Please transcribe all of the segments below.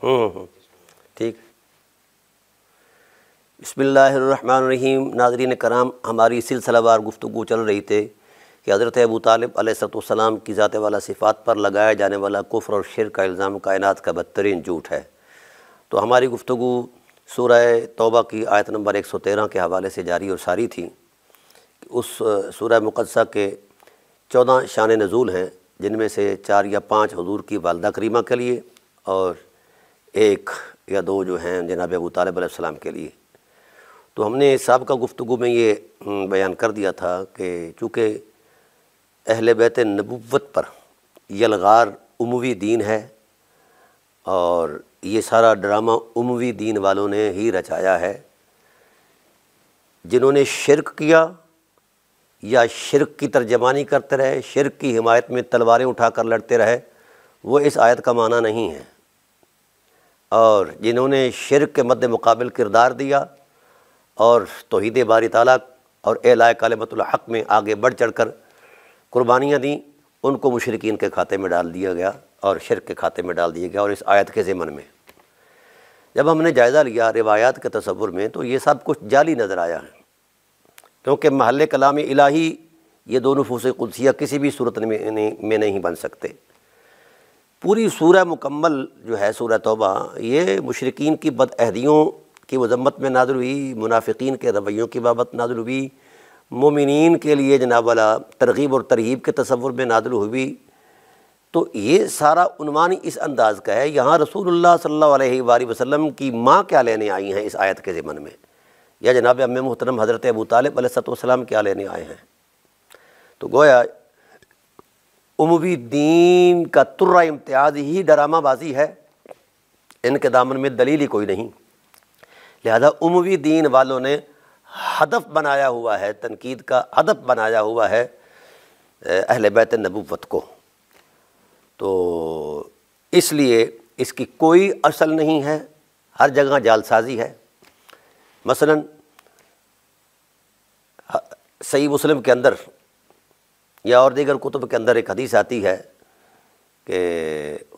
ठीक। बसमीम नाजरीन कराम, हमारी सिलसिलावार गुफ्तु चल रही थे कि हज़रत अबू तालब अलैहिस्सलाम की ज़ात वाला सिफ़ात पर लगाया जाने वाला कुफ्र और शिर का इल्ज़ाम कायनात का बदतरीन झूठ है। तो हमारी गुफ्तु सूरह तौबा की आयत नंबर 113 के हवाले से जारी और सारी थी उस सूरह मुक़दसा के चौदह शान नज़ूल हैं, जिनमें से चार या पाँच हजूर की वालदा करीमा के लिए और एक या दो जो हैं जनाब अबू तालब सलाम के लिए। तो हमने सबका गुफ्तु में ये हम्म, बयान कर दिया था कि चूँकि अहल बैत नबूवत पर यलगार उमवी दीन है और ये सारा ड्रामा उमवी दीन वालों ने ही रचाया है जिन्होंने शिरक किया या शिरक की तर्जमानी करते रहे शिरक की हिमायत में तलवारें उठाकर लड़ते रहे वो इस आयत का माना नहीं है। और जिन्होंने शिरक के मद्द मुकाबल किरदार दिया और तोहद बारी ताला और एलाय कालमतुल हक़ में आगे बढ़ चढ़ कर कुर्बानियाँ दी, उनको मुशरकिन के खाते में डाल दिया गया और शिरक के खाते में डाल दिया गया और इस आयत के ज़मन में। जब हमने जायज़ा लिया रिवायात के तस्वुर में तो ये सब कुछ जाली नज़र आया है। क्योंकि महल कलाम इलाही, ये दोनों फूस कुदसिया किसी भी सूरत में नहीं बन सकते। पूरी सूरह मुकम्मल जो है, सूरह तोबा, ये मुशरकिन की बदअहदियों की मजम्मत में नाजुल हुई, मुनाफिकीन के रवैयों की बाबत नाजुल हुई मोमिन के लिए जनाब वाला तरगीब और तरहीब के तस्वुर में नादल हुई। तो ये सारा उनवान इस अंदाज का है, यहाँ रसूलुल्लाह सल्लल्लाहु अलैहि वसल्लम की माँ क्या लेने आई हैं इस आयत के ज़मन में? या जनाब अम्म मोहतरम हज़रत अबू तालब सलाम क्या लेने आए हैं? तो गोया उमवी दीन का तुर्रा इम्तियाज़ ही डरामाबाजी है। इनके दामन में दलील ही कोई नहीं। लिहाजा उमवी दीन वालों ने हदफ बनाया हुआ है, तनकीद का हदफ बनाया हुआ है अहल बैत नबूवत को। तो इसलिए इसकी कोई असल नहीं है, हर जगह जालसाजी है। मसलन सही मुस्लिम के अंदर या और दीगर कुतुब के अंदर एक हदीस आती है कि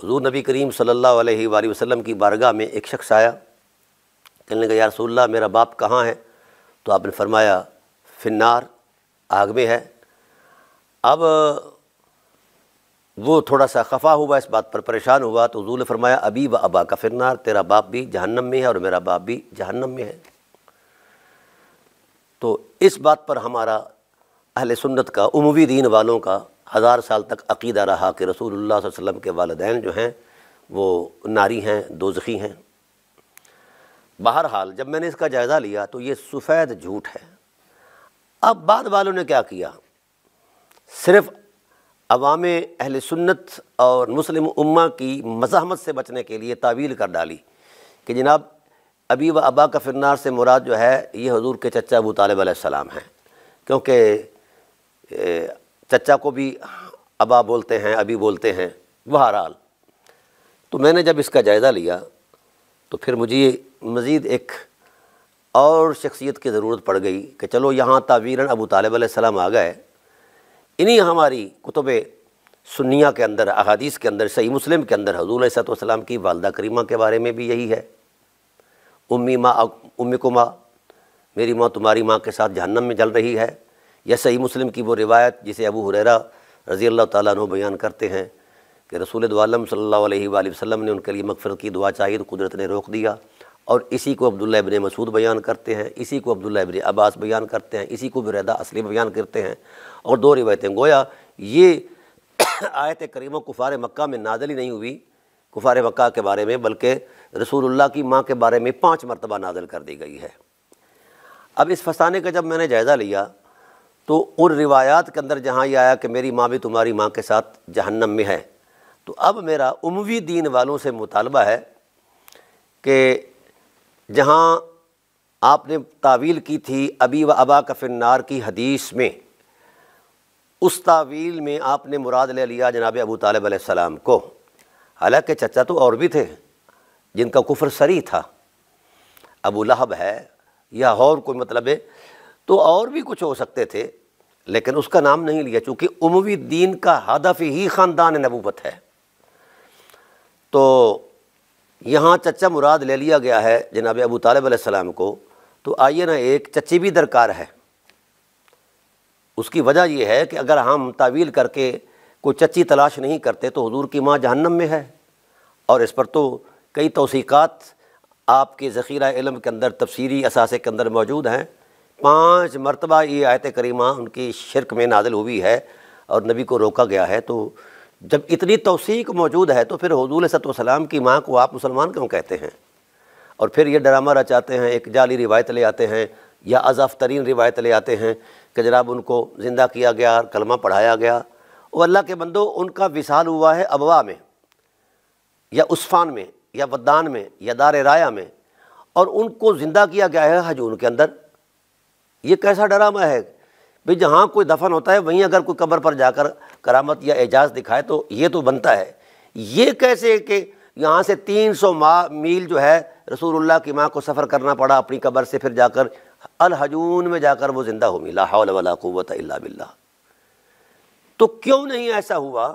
हजूर नबी करीम सल्लल्लाहु अलैहि की बारगाह में एक शख्स आया। कहने लगा, या रसूलुल्लाह, मेरा बाप कहाँ है? तो आपने फरमाया, फिन्नार, आग में है। अब वो थोड़ा सा खफा हुआ, इस बात पर परेशान हुआ तो हजूल ने फरमाया, अबी व अबा का फिरनार तेरा बाप भी जहन्नम में है और मेरा बाप भी जहन्नम में है। तो इस बात पर हमारा अहल सुन्नत का उमवी दीन वालों का हज़ार साल तक अकीदा रहा कि अलैहि वसल्लम के वालदेन जो हैं, वो नारी हैं, दोजखी हैं। बहरहाल, जब मैंने इसका जायज़ा लिया तो ये सफ़ेद झूठ है। अब बाद वालों ने क्या किया? सिर्फ़ अवाम अहल सुन्नत और मुस्लिम उम्मा की मज़ामत से बचने के लिए तावील कर डाली कि जनाब, अबी व अबा का फिरनार से मुराद जो है, ये हजूर के चचा अबू तालब सलाम हैं। क्योंकि चचा को भी अबा बोलते हैं, अभी बोलते हैं, बहरहाल। तो मैंने जब इसका जायज़ा लिया तो फिर मुझे मज़ीद एक और शख्सियत की ज़रूरत पड़ गई कि चलो यहाँ तावीरन अबू तालब आ गए। इन्हीं हमारी कुतुब सुनिया के अंदर, अहादीस के अंदर, सही मुस्लिम के अंदर हजूल सलाम की वालदा करीमा के बारे में भी यही है। उम्मी माँ, उम्मी को माँ मेरी माँ तुम्हारी माँ के साथ जहन्नम में जल रही है। यह सही मुस्लिम की वो रिवायत, जिसे अबू हुरैरा रज़ी अल्लाह तु बयान करते हैं कि रसूल दोम अलैहि वसल्लम ने उनके लिए मगफ़रत की दुआ चाहिए तो कुदरत ने रोक दिया। और इसी को अब्दुल्ला इबन मसूद बयान करते हैं, इसी को अब्दुल्ला इबन अब्बास बयान करते हैं, इसी को बिरदा असली बयान करते हैं। और दो रिवायतें गोया, ये आयत करीम कुफ़ार मक्का में नाजल ही नहीं हुई, कुफ़ार मक्का के बारे में, बल्कि रसूलुल्लाह की माँ के बारे में पाँच मरतबा नाजल कर दी गई है। अब इस फसाने का जब मैंने जायज़ा लिया तो उन रिवायात के अंदर जहाँ ये आया कि मेरी माँ भी तुम्हारी माँ के साथ जहन्नम में है तो अब मेरा उमवी दीन वालों से मुतालबा है कि जहाँ आपने तावील की थी, अबी व अबा कफिनार की हदीस में, उस तावील में आपने मुराद ले लिया जनाब अबू तालब सलाम को। हालाँकि चचा तो और भी थे, जिनका कुफर सरी था। अबू लहब है, या और कोई मतलब है? तो और भी कुछ हो सकते थे, लेकिन उसका नाम नहीं लिया, चूँकि उमवी दीन का हदफ ही ख़ानदान नबूबत है। तो यहाँ चचा मुराद ले लिया गया है जनाब अबू तालब को। तो आइए ना, एक चच्ची भी दरकार है। उसकी वजह यह है कि अगर हम तावील करके कोई चच्ची तलाश नहीं करते तो हजूर की माँ जहन्नम में है। और इस पर तो कई तोसीक़ात आपके ज़ख़ीरा इलम के अंदर, तफसीरी असासे के अंदर मौजूद हैं। पाँच मरतबा ये आयत करीमा उनकी शिरक में नादिल हुई है और नबी को रोका गया है। तो जब इतनी तोसीक मौजूद है तो फिर हजूल सलाम की माँ को आप मुसलमान क्यों कहते हैं? और फिर ये ड्रामा रचाते हैं, एक जाली रिवायत ले आते हैं या अजाफ तरीन रिवायत ले आते हैं कि जनाब उनको ज़िंदा किया गया और कलमा पढ़ाया गया। और अल्लाह के बंदो, उनका विशाल हुआ है अबवा में, या उस्फान में, या वदान में, या दार राया में, और उनको ज़िंदा किया गया है हजून के अंदर। ये कैसा ड्रामा है? भाई जहाँ कोई दफन होता है, वहीं अगर कोई कब्र पर जाकर करामत या एजाज़ दिखाए तो ये तो बनता है। ये कैसे कि यहाँ से तीन सौ मील जो है, रसूलुल्लाह की माँ को सफ़र करना पड़ा अपनी कब्र से, फिर जाकर अल हजून में जाकर वो ज़िंदा हो मिला, हौला क़वत अल्ला बिल्ला तो क्यों नहीं ऐसा हुआ?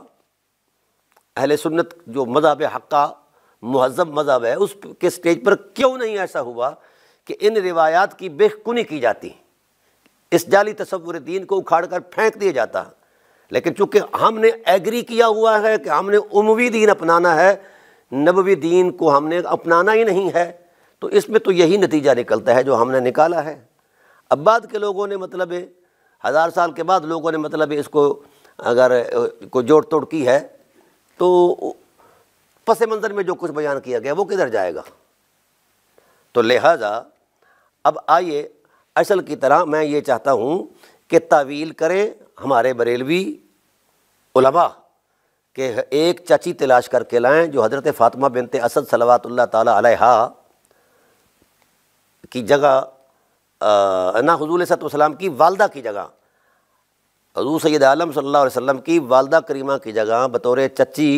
अहल सुन्नत जो मज़हब हक्का महजब मज़हब है, उस के स्टेज पर क्यों नहीं ऐसा हुआ कि इन रिवायात की बेखुनी की जाती? इस जाली तस्वुर दीन को उखाड़ कर फेंक दिया जाता है। लेकिन चूँकि हमने एग्री किया हुआ है कि हमने उमवी दीन अपनाना है, नबवी दीन को हमने अपनाना ही नहीं है तो इसमें तो यही नतीजा निकलता है जो हमने निकाला है। अब बाद के लोगों ने मतलब हज़ार साल के बाद लोगों ने मतलब इसको अगर कोई जोड़ तोड़ की है तो पस मंज़र में जो कुछ बयान किया गया, वो किधर जाएगा? तो लिहाजा, अब आइए असल की तरह मैं ये चाहता हूँ कि तावील करें हमारे बरेलवी उलमा के एक चाची तलाश करके लाएँ जो हज़रत फ़ातिमा बिनत असद सलवात तहा की जगह ना हजूल सलाम की वालदा की जगह हजू सैद आलम सल्ला वसल्लम की वालदा करीमा की जगह बतौर चची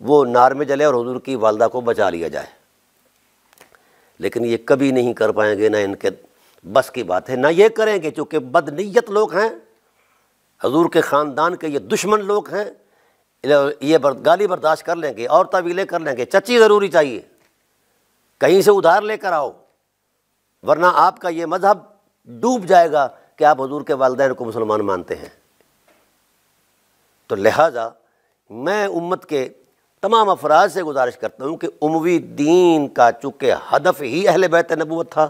वो नार में जले और हजूर की वालदा को बचा लिया जाए। लेकिन ये कभी नहीं कर पाएँगे ना इनके बस की बात है। ना ये करेंगे चूँकि बदनीयत लोग हैं हजूर के ख़ानदान के ये दुश्मन लोग हैं ये बर, गाली बर्दाश्त कर लेंगे और तवीले कर लेंगे। चची ज़रूरी चाहिए। कहीं से उधार लेकर आओ वरना आपका ये मज़हब डूब जाएगा कि आप हजूर के वालदेन को मुसलमान मानते हैं। तो लिहाजा मैं उम्मत के तमाम अफराज से गुजारिश करता हूँ कि उमवी दीन का चूँकि हदफ ही अहल बैत नबूत था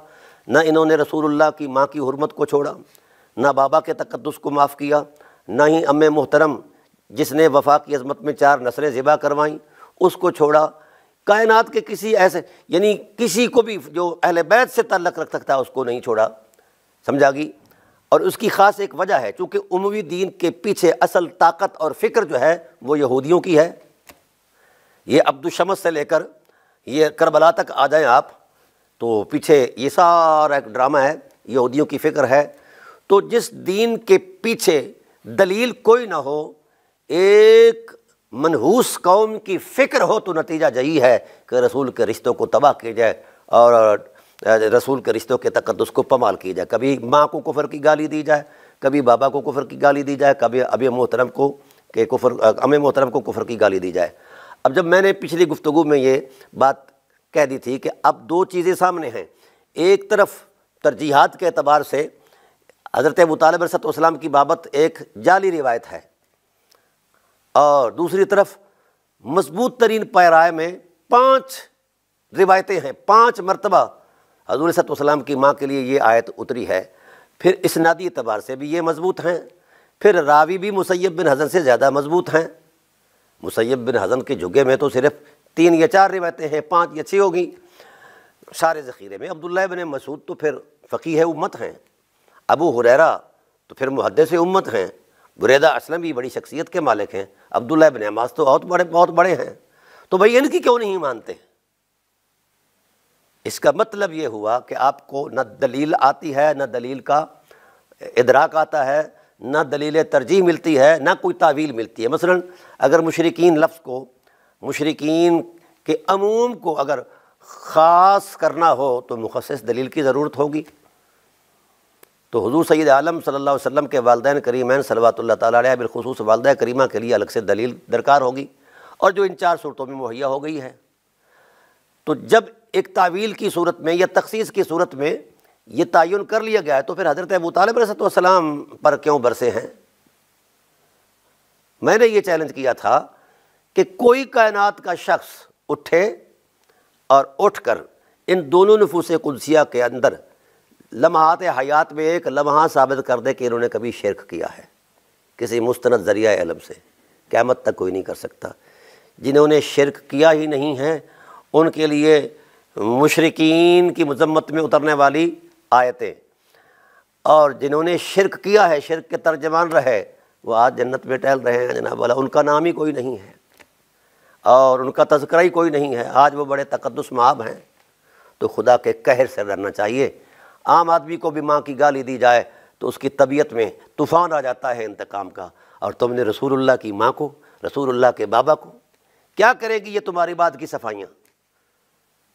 न इन्होंने रसूलुल्लाह की माँ की हरमत को छोड़ा, ना बाबा के तकदस को माफ़ किया, ना ही अम मोहतरम जिसने वफा की अजमत में चार नसरें ज़िबा करवाईं, उसको छोड़ा। कायनात के किसी ऐसे, यानी किसी को भी जो अहल बैत से तल्लक रख सकता उसको नहीं छोड़ा। समझा गई? और उसकी ख़ास एक वजह है, चूँकि उमवी दीन के पीछे असल ताकत और फ़िक्र जो है, वो यहूदियों की है। ये अब्दुलशमस से लेकर ये करबला तक आ जाएँ आप। तो पीछे ये सारा एक ड्रामा है, यहूदियों की फ़िक्र है। तो जिस दीन के पीछे दलील कोई ना हो, एक मनहूस कौम की फ़िक्र हो तो नतीजा यही है कि रसूल के रिश्तों को तबाह किया जाए और रसूल के रिश्तों के तकदस को पमाल किया जाए। कभी माँ को कुफर की गाली दी जाए, कभी बाबा को कुफर की गाली दी जाए, कभी अभी मोहतरम को के कुफर अम मोहतरम को कुफर की गाली दी जाए। अब जब मैंने पिछली गुफ्तु में ये बात कह दी थी कि अब दो चीज़ें सामने हैं। एक तरफ़ तरजीहत के अतबार से हज़रत मुतालब की बाबत एक जाली रिवायत है और दूसरी तरफ़ मज़बूत तरीन पैराए में पाँच रिवायतें हैं, पाँच मरतबा हजूर सतम की माँ के लिए ये आयत उतरी है। फिर इसनादी अतबार से भी ये मज़बूत हैं, फिर रावी भी मुसैब बिन हज़न से ज़्यादा मज़बूत हैं। मुसैब बिन हज़न के झुगे में तो सिर्फ़ तीन या चार रिवायतें हैं, पाँच या छः होगी। सारे ज़ख़ीरे में अब्दुल्ला बिन मसूद तो फिर फ़कीह उम्मत हैं। अबू हुरैरा तो फिर मुहदस उम्मत हैं। बुरेदा असलम भी बड़ी शख्सियत के मालिक हैं। अब्दुल्ला बिन अमास तो बहुत बड़े बहुत बड़े हैं। तो भाई इनकी क्यों नहीं मानते? इसका मतलब ये हुआ कि आपको न दलील आती है, न दलील का इदराक आता है, न दलील तरजीह मिलती है, ना कोई तावील मिलती है। मसलन, अगर मुशरकिन लफ्ज़ को मुशरकिन के अमूम को अगर ख़ास करना हो तो मुखस दलील की ज़रूरत होगी। तो हजूर सैद आलम अलैहि वसल्लम के वालदेन करीमैन सलवात बिलखसूस वालद करीमा के लिए अलग से दलील दरकार होगी। और जो इन चार सूरतों में मुहैया हो गई है। तो जब एक तावील की सूरत में या तखसीस की सूरत में ये तयन कर लिया गया है तो फिर हज़रत अबू तालब रसतम पर क्यों बरसे हैं? मैंने ये चैलेंज किया था कि कोई कायनात का शख्स उठे और उठकर इन दोनों नफूस कुदसिया के अंदर लम्हात हयात में एक लम्हा साबित कर दे कि इन्होंने कभी शिरक किया है, किसी मुस्तनद ज़रिया इलम से। क़्यामत तक कोई नहीं कर सकता। जिन्होंने शिरक किया ही नहीं है, उनके लिए मुशरकिन की मजम्मत में उतरने वाली आयतें। और जिन्होंने शिरक किया है, शिरक के तर्जमान रहे, वो आज जन्नत में टहल रहे हैं जनाब वाला उनका नाम ही कोई नहीं है। और उनका तस्करा ही कोई नहीं है। आज वो बड़े तकदस माब हैं तो खुदा के कहर से डरना चाहिए। आम आदमी को भी माँ की गाली दी जाए तो उसकी तबीयत में तूफ़ान आ जाता है इंतकाम का। और तुमने रसूलुल्लाह की माँ को, रसूलुल्लाह के बाबा को, क्या करेगी ये तुम्हारी बात की सफाइयाँ?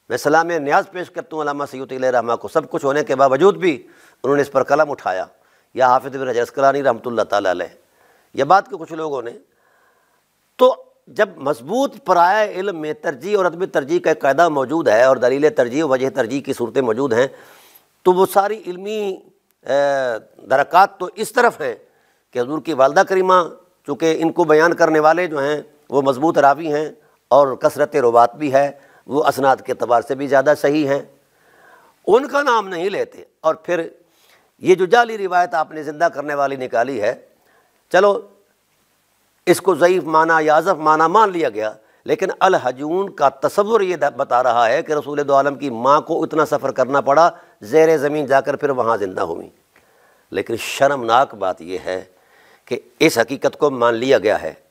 मैं सलाम न्याज पेश करता हूँ अलामा सैद रहमा को। सब कुछ होने के बावजूद भी उन्होंने इस पर कलम उठाया। या हाफिज़ बिन रजस्कलानी रहमत ताल यह बात के कुछ लोगों ने तो जब मज़बूत पराया इल्म में तरजीह और अदब तरजीह का कायदा मौजूद है और दलील तरजीह वजह तरजीह की सूरतें मौजूद हैं तो वो सारी इल्मी दरक़ात तो इस तरफ़ हैं कि हजूर की वालदा करीमा, चूँकि इनको बयान करने वाले जो हैं, वो मज़बूत रावी हैं और कसरत रुबात भी है, वो असनाद के अतबार से भी ज़्यादा सही हैं। उनका नाम नहीं लेते और फिर ये जो जाली रिवायत आपने ज़िंदा करने वाली निकाली है, चलो इसको ज़यीफ़ माना या याजफ माना मान लिया गया। लेकिन अल हजून का तस्वुर ये बता रहा है कि रसूल आलम की माँ को इतना सफ़र करना पड़ा, ज़ेर ज़मीन जाकर फिर वहाँ ज़िंदा हुई। लेकिन शर्मनाक बात यह है कि इस हकीकत को मान लिया गया है।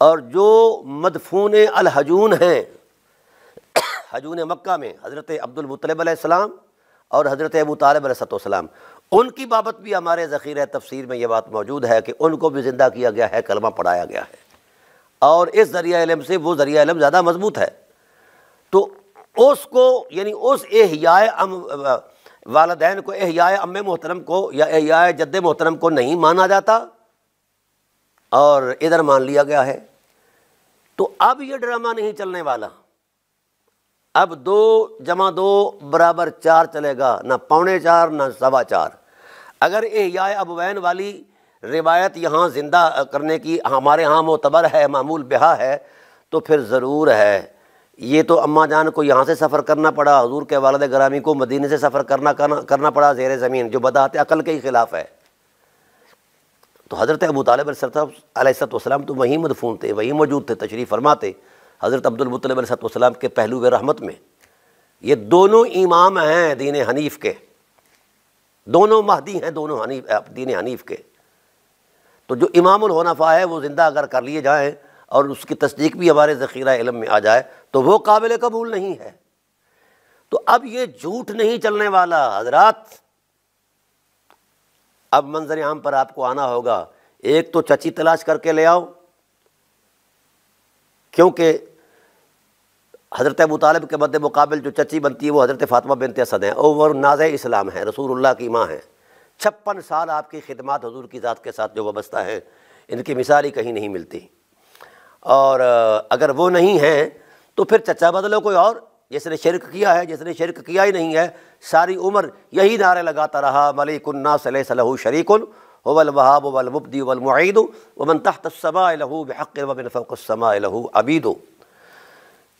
और जो मदफून अल हजून हैं, हजून मक्का में हज़रत अब्दुलमतलब और हज़रत अबू तालब उनकी बाबत भी हमारे ज़ख़ीर तफसीर में यह बात मौजूद है कि उनको भी ज़िंदा किया गया है, कलमा पढ़ाया गया है। और इस ज़रिया इलम से वो ज़रिया इलम ज़्यादा मज़बूत है। तो उसको, यानी उस एहयाए अम वालदेन को, एहयाए अम मोहतरम को या एहयाए जद्द मोहतरम को नहीं माना जाता और इधर मान लिया गया है। तो अब ये ड्रामा नहीं चलने वाला। अब दो जमा दो बराबर चार चलेगा ना पौने चार ना सवा चार अगर एहयाए अबवैन वाली रिवायत यहाँ ज़िंदा करने की हमारे यहाँ मोतबर है मामूल ब्याह है तो फिर ज़रूर है ये तो अम्मा जान को यहाँ से सफ़र करना पड़ा हजूर के वालद ग्रामी को मदीने से सफ़र करना करना, करना पड़ा जेर ज़मीन जो बदात अकल के ही ख़िलाफ़ है तो हज़रत अबू तालब सलाम तो वहीं मदफून थे वहीं मौजूद थे तशरीफ़ फरमाते हज़रत अब्दुलमतलबसलाम के पहलू रहमत में, ये दोनों इमाम हैं दीन हनीफ़ के। दोनों महदी हैं, दोनों हनीफ दीन हनीफ़ के। तो जो इमामुल होनाफा है, वो ज़िंदा अगर कर लिए जाएँ और उसकी तस्दीक भी हमारे ज़ख़ीरा इलम में आ जाए तो वो काबिल कबूल नहीं है। तो अब ये झूठ नहीं चलने वाला हजरात। अब मंजर आम पर आपको आना होगा। एक तो चची तलाश करके ले आओ क्योंकि हज़रत अबू तालब के मद्द मुकाबल जो चची बनती है, वो हज़रत फ़ातिमा बिनत असद हैं। और वो नाज इस्लाम है, रसूलुल्लाह की माँ हैं। छप्पन साल आपकी खिदमत हजूर की ज़ात के साथ जो वाबस्ता है, इनकी मिसाल ही कहीं नहीं मिलती। और अगर वो नहीं हैं तो फिर चचा बदलो कोई और, जिसने शिरक किया है, जिसने शिरक किया ही नहीं है, सारी उम्र यही नारे लगाता रहा मलिकुन्ना सलहू शरीकुन वल वहाब वल मुबदी वल मुईद वमन तहत समा लहू बहक़ वबिन फ़ौक़समा लहू अबीदो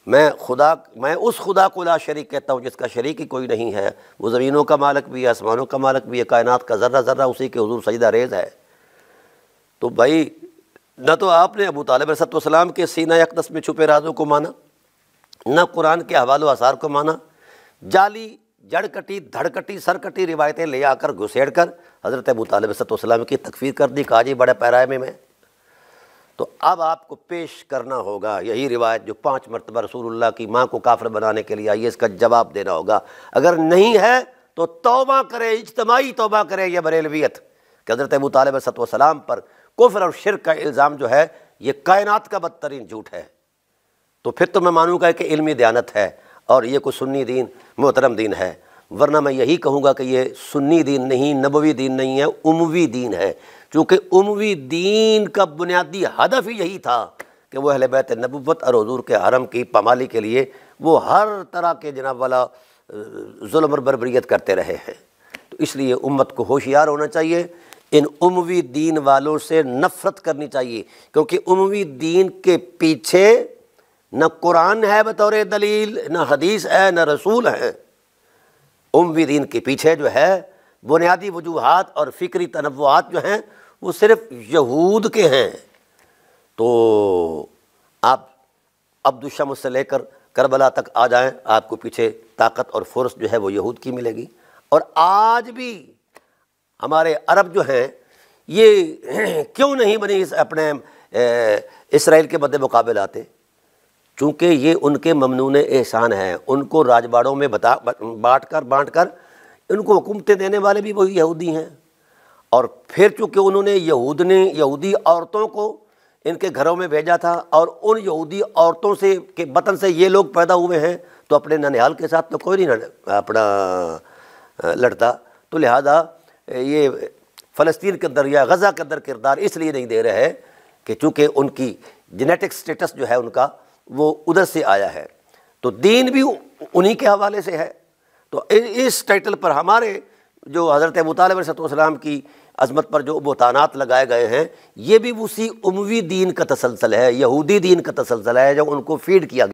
मैं खुदा, मैं उस खुदा को ला शरीक कहता हूँ जिसका शरीक ही कोई नहीं है। वो ज़मीनों का मालक भी है, आसमानों का मालक भी है, कायनात का ज़र्रा ज़र्रा उसी के हजूर सजदा रेज है। तो भाई, न तो आपने अबू तालब सलाम के सीना अकदस में छुपे राजों को माना, न कुरान के हवालो आसार को माना। जाली जड़ कटी धड़ कटी सर कटी रिवायतें ले आकर घुसेड़ कर हज़रत अबू तालब सलाम की तकफीर कर दी काजी बड़े पैराए में तो अब आपको पेश करना होगा यही रिवायत जो पाँच मरतबा रसूलुल्लाह की माँ को काफर बनाने के लिए आई है, इसका जवाब देना होगा। अगर नहीं है तो तोबा करें इज्तमाही तोबा करें यह बरेलवियत। कि हज़रत अबू तालब सलाम पर कुफर और शिर का इल्ज़ाम जो है, ये कायनात का बदतरीन झूठ है। तो फिर तो मैं मानूँगा कि इल्मी दयानत है, और ये कोई सुन्नी दीन मोहतरम दीन है। वरना मैं यही कहूँगा कि ये सुन्नी दीन नहीं, नबवी दीन नहीं है, उमवी दीन है। चूँकि उमवी दीन का बुनियादी हदफ ही यही था कि वह अहल बैत नबूत और हजूर के हरम की पमाली के लिए वो हर तरह के जनाब वाला जुल्म और बरबरीत करते रहे हैं। तो इसलिए उम्मत को होशियार होना चाहिए। इन उमवी दीन वालों से नफ़रत करनी चाहिए, क्योंकि उमवी दीन के पीछे न कुरान है बतौर दलील, न हदीस है, न रसूल है। उमवी दीन के पीछे जो है, बुनियादी वजूहत और फ़िक्री तनवात जो हैं, वो सिर्फ़ यहूद के हैं। तो आप अब्दुलशम से लेकर करबला तक आ जाएँ, आपको पीछे ताकत और फोर्स जो है वो यहूद की मिलेगी। और आज भी हमारे अरब जो हैं, ये क्यों नहीं बनी इस अपने इसराइल के मद्दे मुकाबले आते? चूँकि ये उनके ममनून एहसान हैं, उनको राजबाड़ों में बता बाँट कर बाँट कर उनको हुकूमतें देने वाले भी वही यहूदी हैं। और फिर चूँकि उन्होंने यहूद ने, यहूदी औरतों को इनके घरों में भेजा था और उन यहूदी औरतों से, के वतन से ये लोग पैदा हुए हैं तो अपने ननिहाल के साथ तो कोई नहीं अपना लड़ता। तो लिहाजा, ये फ़लस्तीन के अंदर या गज़ा के अंदर किरदार इसलिए नहीं दे रहे हैं कि चूँकि उनकी जेनेटिक स्टेटस जो है उनका वो उधर से आया है। तो दीन भी उन्हीं के हवाले से है। तो इस टाइटल पर हमारे जो हज़रत अबू तालब की अजमत पर जो बोतानात लगाए गए हैं, ये भी उसी उमवी दीन का तसलसल है, यहूदी दीन का तसलसल है जो उनको फ़ीड किया गया।